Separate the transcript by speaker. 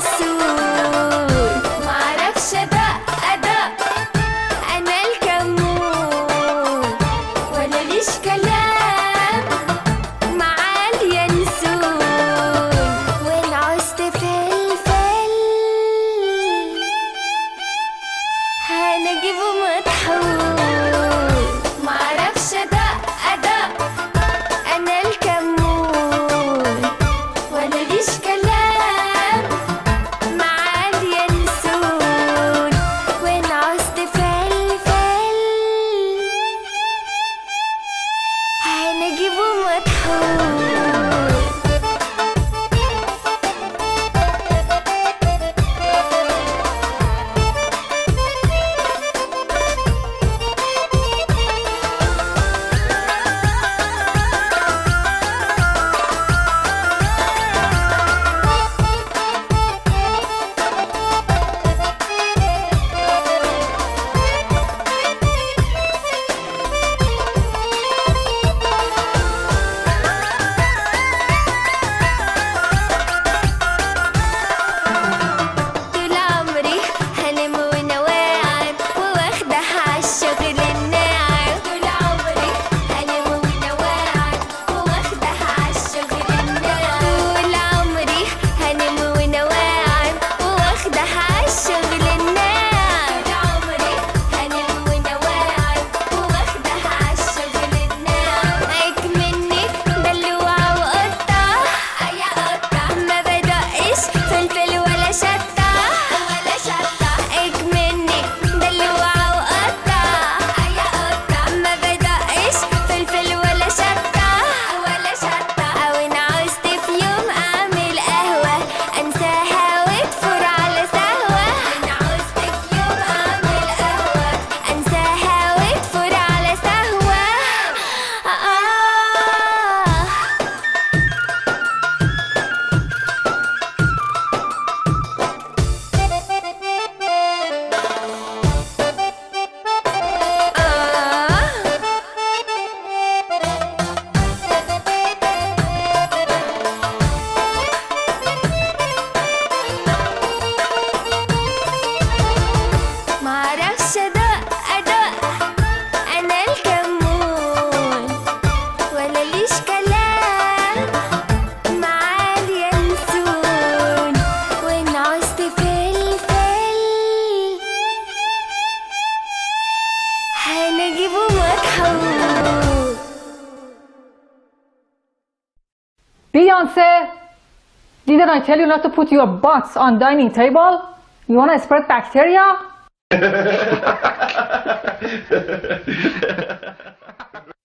Speaker 1: so Beyonce, didn't I tell you not to put your butts on dining table? You wanna spread bacteria?